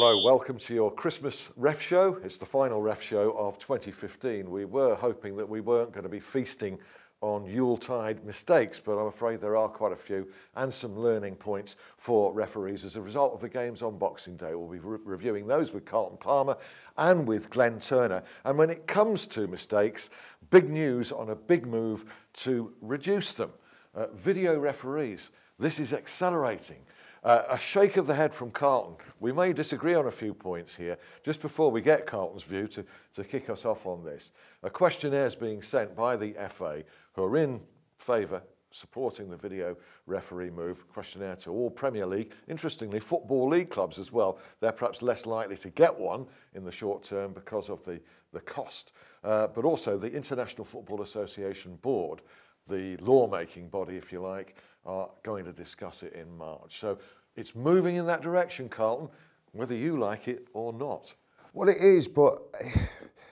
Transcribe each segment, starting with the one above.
Hello, welcome to your Christmas ref show. It's the final ref show of 2015. We were hoping that we weren't going to be feasting on Yuletide mistakes, but I'm afraid there are quite a few and some learning points for referees as a result of the games on Boxing Day. We'll be re reviewing those with Carlton Palmer and with Glenn Turner. And when it comes to mistakes, big news on a big move to reduce them. Uh, video referees, this is accelerating. Uh, a shake of the head from Carlton. We may disagree on a few points here. Just before we get Carlton's view to, to kick us off on this, a questionnaire is being sent by the FA who are in favour supporting the video referee move questionnaire to all Premier League. Interestingly, Football League clubs as well. They're perhaps less likely to get one in the short term because of the, the cost. Uh, but also the International Football Association Board, the lawmaking body, if you like, are going to discuss it in March. So it's moving in that direction, Carlton, whether you like it or not. Well, it is, but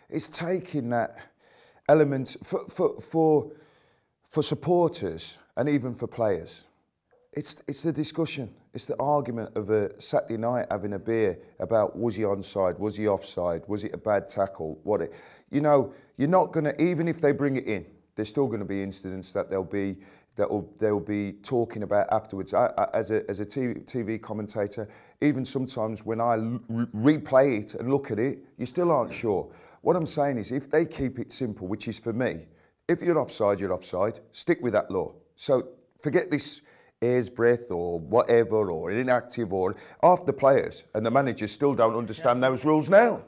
it's taking that element for, for, for for supporters and even for players, it's, it's the discussion. It's the argument of a Saturday night having a beer about was he onside, was he offside, was it a bad tackle, what it, you know, you're not going to, even if they bring it in, there's still going to be incidents that they'll be, that will, they'll be talking about afterwards. I, I, as a, as a TV, TV commentator, even sometimes when I re replay it and look at it, you still aren't sure. What I'm saying is if they keep it simple, which is for me, if you're offside, you're offside. Stick with that law. So forget this air's breath or whatever or inactive or half the players and the managers still don't understand those rules now.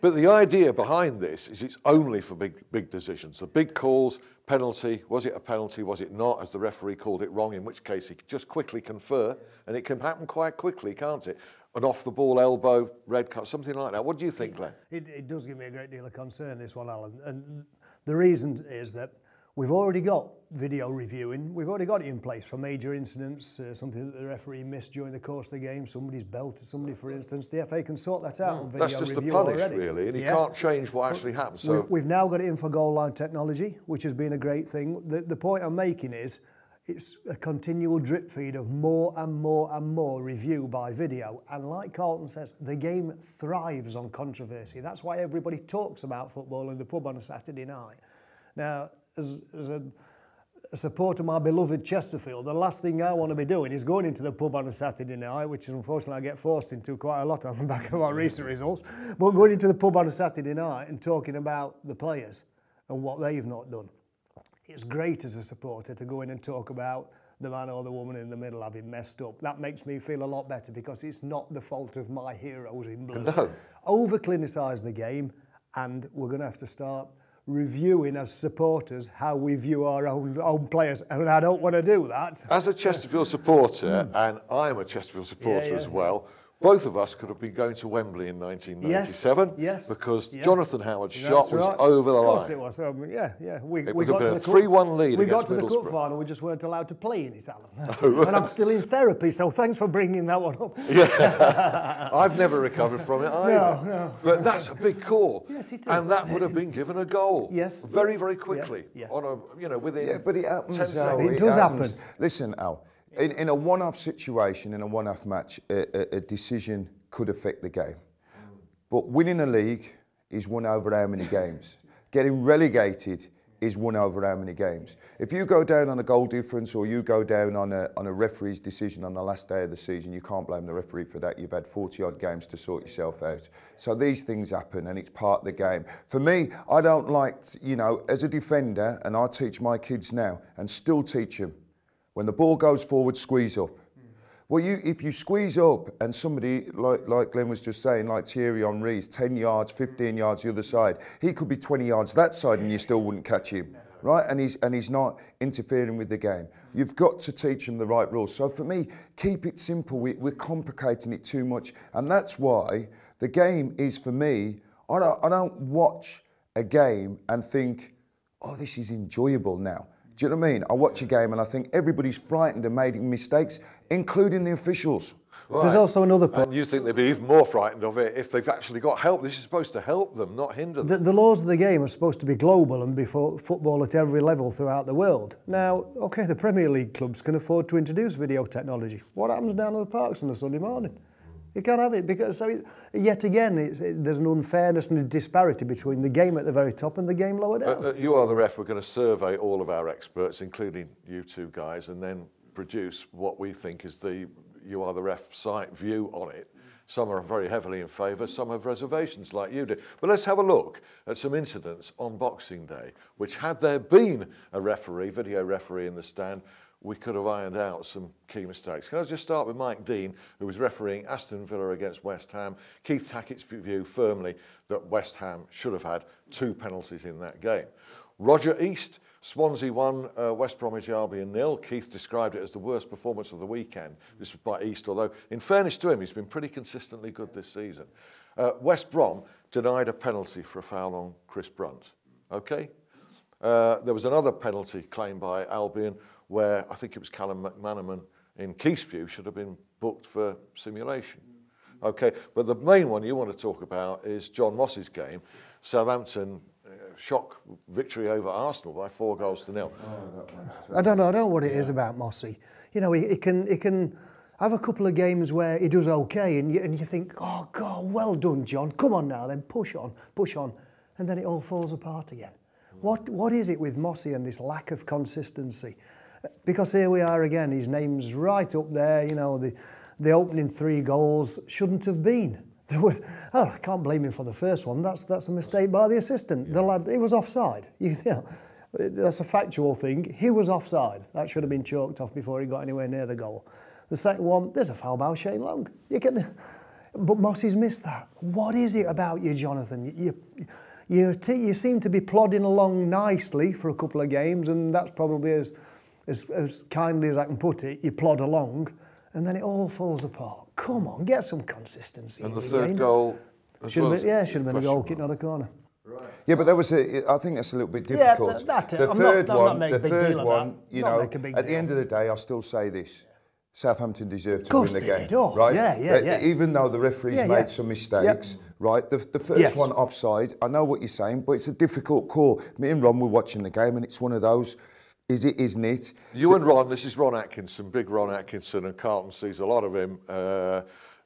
But the idea behind this is it's only for big big decisions. The big calls, penalty, was it a penalty, was it not, as the referee called it wrong, in which case he could just quickly confer, and it can happen quite quickly, can't it? An off the ball elbow, red card, something like that. What do you think, Glenn? It, it does give me a great deal of concern, this one, Alan. And the reason is that we've already got video reviewing. We've already got it in place for major incidents, uh, something that the referee missed during the course of the game. Somebody's belted somebody, for instance. The FA can sort that out no, on video That's just the punish, already. really, and yeah. you can't change what actually happens. So we've now got it in for goal line technology, which has been a great thing. The, the point I'm making is it's a continual drip feed of more and more and more review by video. And like Carlton says, the game thrives on controversy. That's why everybody talks about football in the pub on a Saturday night. Now, as, as a, a supporter of my beloved Chesterfield, the last thing I want to be doing is going into the pub on a Saturday night, which unfortunately I get forced into quite a lot on the back of our recent results, but going into the pub on a Saturday night and talking about the players and what they've not done it's great as a supporter to go in and talk about the man or the woman in the middle having messed up. That makes me feel a lot better because it's not the fault of my heroes in blue. No. Over clinicise the game, and we're going to have to start reviewing as supporters how we view our own own players, and I don't want to do that. As a Chesterfield supporter, and I'm a Chesterfield supporter yeah, yeah, as well. Yeah both of us could have been going to Wembley in 1997 yes, yes, because yeah. Jonathan Howard's That's shot was right. over the line. Of course it was. Um, yeah, yeah. We, it we got to the 3-1 lead We got to the cup final, we just weren't allowed to play in it, Alan. Oh, and I'm still in therapy, so thanks for bringing that one up. Yeah, I've never recovered from it either. No, no. But that's a big call. Yes, it is. And that would have been given a goal. Yes. Very, very quickly. Yeah, yeah. On a, you know, within Yeah, but it happens, 10 seconds. It, it does happen. Listen, Al, in, in a one-off situation, in a one-off match, a, a, decision could affect the game. But winning a league is won over how many games? Getting relegated is won over how many games? If you go down on a goal difference or you go down on a, on a referee's decision on the last day of the season, you can't blame the referee for that. You've had 40 odd games to sort yourself out. So these things happen and it's part of the game. For me, I don't like, you know, as a defender, and I teach my kids now and still teach them, when the ball goes forward, squeeze up. Well, you, if you squeeze up and somebody, like, like Glenn was just saying, like Thierry Henry is 10 yards, 15 yards the other side, he could be 20 yards that side and you still wouldn't catch him, right? And he's, and he's not interfering with the game. You've got to teach him the right rules. So for me, keep it simple. We, we're complicating it too much. And that's why the game is, for me, I don't, I don't watch a game and think, oh, this is enjoyable now. Do you know what I mean? I watch a game and I think everybody's frightened and making mistakes, including the officials. Right. There's also another point. And you think they'd be even more frightened of it if they've actually got help. This is supposed to help them, not hinder them. The, the laws of the game are supposed to be global and be for football at every level throughout the world. Now, okay, the Premier League clubs can afford to introduce video technology. What happens down at the parks on a Sunday morning? You can't have it because so it, yet again it, there's an unfairness and a disparity between the game at the very top and the game lower down. Uh, uh, you are the ref. We're going to survey all of our experts, including you two guys, and then produce what we think is the you are the ref site view on it. Some are very heavily in favour, some have reservations like you do. But let's have a look at some incidents on Boxing Day, which had there been a referee, video referee in the stand, we could have ironed out some key mistakes. Can I just start with Mike Dean, who was refereeing Aston Villa against West Ham. Keith Hackett's view firmly that West Ham should have had two penalties in that game. Roger East, Swansea won, uh, West Bromwich Albion nil. Keith described it as the worst performance of the weekend. This was by East, although in fairness to him, he's been pretty consistently good this season. Uh, West Brom denied a penalty for a foul on Chris Brunt. Okay? Uh, there was another penalty claimed by Albion where I think it was Callum McManaman in Keith's should have been booked for simulation. Okay, but the main one you want to talk about is John Moss's game. Southampton uh, shock victory over Arsenal by four goals to nil. I don't know. I don't know what it is about Mossy. You know, he, he can he can have a couple of games where he does okay, and you, and you think, oh God, well done, John. Come on now, then push on, push on, and then it all falls apart again. What what is it with Mossy and this lack of consistency? Because here we are again, his name's right up there, you know, the, the opening three goals shouldn't have been. There was, oh, I can't blame him for the first one. That's that's a mistake by the assistant. Yeah. The lad, he was offside. You, you know, that's a factual thing. He was offside. That should have been chalked off before he got anywhere near the goal. The second one, there's a foul by Shane Long. You can, but Mossy's missed that. What is it about you, Jonathan? You, you, you, you seem to be plodding along nicely for a couple of games, and that's probably as as, as kindly as I can put it, you plod along, and then it all falls apart. Come on, get some consistency. And the third game. goal, should well have been, yeah, should have been a goal kick, not a corner. Right. Yeah, but that was a. I think that's a little bit difficult. Yeah, that, the I'm third not, one, not the third one, you know, at the end of the day, I still say this: Southampton deserved to win the game, oh, right? Yeah, yeah, yeah. Even though the referees yeah, made some mistakes, right? The, the first yes. one offside. I know what you're saying, but it's a difficult call. Me and Ron were watching the game, and it's one of those is it, isn't it? You and Ron, this is Ron Atkinson, big Ron Atkinson, and Carlton sees a lot of him. Uh,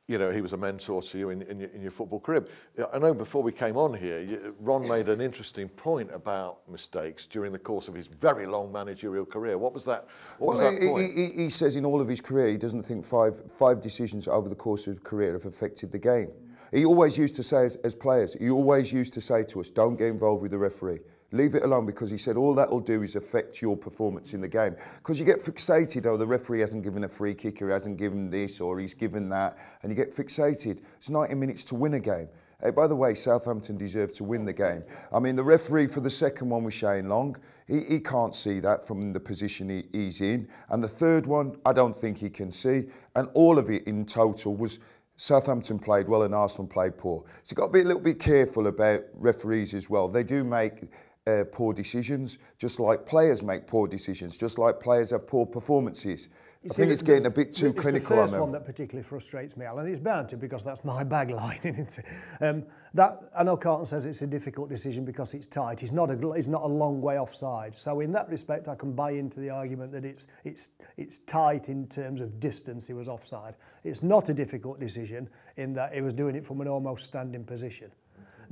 you know, he was a mentor to you in, in, your, in your football career. I know before we came on here, you, Ron made an interesting point about mistakes during the course of his very long managerial career. What was that? What well, was that point? He, he, he says in all of his career, he doesn't think five, five decisions over the course of his career have affected the game. He always used to say, as, as players, he always used to say to us, don't get involved with the referee. Leave it alone because he said all that will do is affect your performance in the game. Because you get fixated, oh, the referee hasn't given a free kick or he hasn't given this or he's given that, and you get fixated. It's 90 minutes to win a game. Hey, by the way, Southampton deserved to win the game. I mean, the referee for the second one was Shane Long. He, he can't see that from the position he, he's in. And the third one, I don't think he can see. And all of it in total was Southampton played well and Arsenal played poor. So you've got to be a little bit careful about referees as well. They do make uh, poor decisions, just like players make poor decisions, just like players have poor performances. You I think it's getting a bit too it's clinical. It's the first one that particularly frustrates me, Alan. It's bound to because that's my bag line, isn't it? Um, that I know Carlton says it's a difficult decision because it's tight. It's not a it's not a long way offside. So in that respect, I can buy into the argument that it's it's it's tight in terms of distance. He was offside. It's not a difficult decision in that he was doing it from an almost standing position.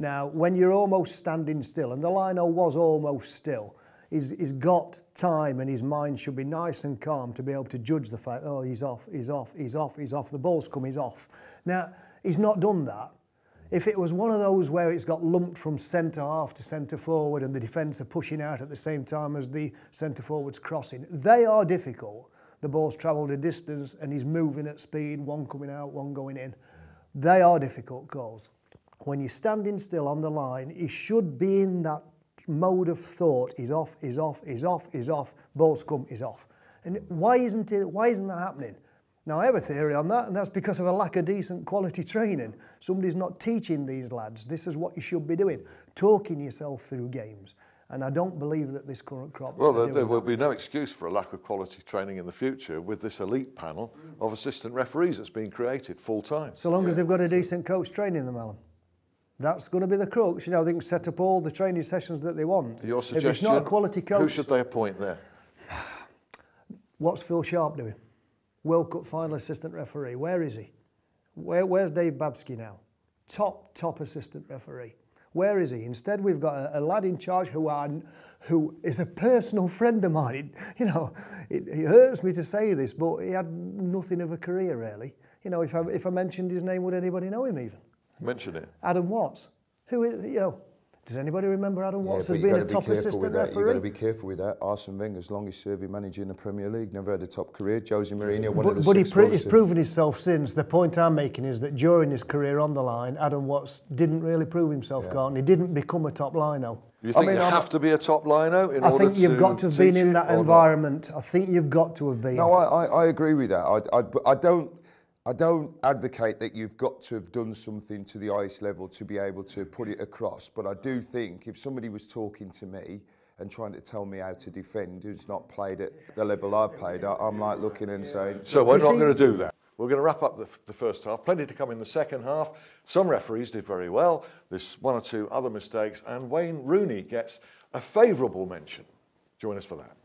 Now, when you're almost standing still, and the lino was almost still, he's, he's got time and his mind should be nice and calm to be able to judge the fact, oh, he's off, he's off, he's off, he's off, the ball's come, he's off. Now, he's not done that. If it was one of those where it's got lumped from centre half to centre forward and the defence are pushing out at the same time as the centre forwards crossing, they are difficult. The ball's travelled a distance and he's moving at speed, one coming out, one going in. They are difficult calls when you're standing still on the line, he should be in that mode of thought. He's off, he's off, he's off, he's off, ball's come, he's off. And why isn't it, why isn't that happening? Now I have a theory on that, and that's because of a lack of decent quality training. Somebody's not teaching these lads, this is what you should be doing, talking yourself through games. And I don't believe that this current crop. Well, there, there will be no excuse for a lack of quality training in the future with this elite panel of assistant referees that's being created full time. So long yeah. as they've got a decent coach training them, Alan. That's going to be the crux. You know, they can set up all the training sessions that they want. Your suggestion? If it's not a quality coach... Who should they appoint there? What's Phil Sharp doing? World Cup final assistant referee. Where is he? Where, where's Dave Babski now? Top, top assistant referee. Where is he? Instead, we've got a, a lad in charge who, are, who is a personal friend of mine. It, you know, it, it hurts me to say this, but he had nothing of a career, really. You know, if I, if I mentioned his name, would anybody know him even? Mention it. Adam Watts. Who is, you know, does anybody remember Adam Watts but as being a be top careful assistant with that. You've got to be careful with that. Arsene Wenger's longest serving manager in the Premier League, never had a top career. Jose Mourinho, one of the But, but he most he's proven himself since. The point I'm making is that during his career on the line, Adam Watts didn't really prove himself, Yeah. Carlton. He didn't become a top lino. You think mean, you I'm- have to be a top lino in I order think you've to got to have been in that or not? environment. I think you've got to have been. No, I, I, I agree with that. I, I, I don't. I don't advocate that you've got to have done something to the highest level to be able to put it across. But I do think if somebody was talking to me and trying to tell me how to defend, who's not played at the level I've played, I, I'm like looking and saying, So we're not going to do that. We're going to wrap up the, the first half. Plenty to come in the second half. Some referees did very well. There's one or two other mistakes, and Wayne Rooney gets a favourable mention. Join us for that.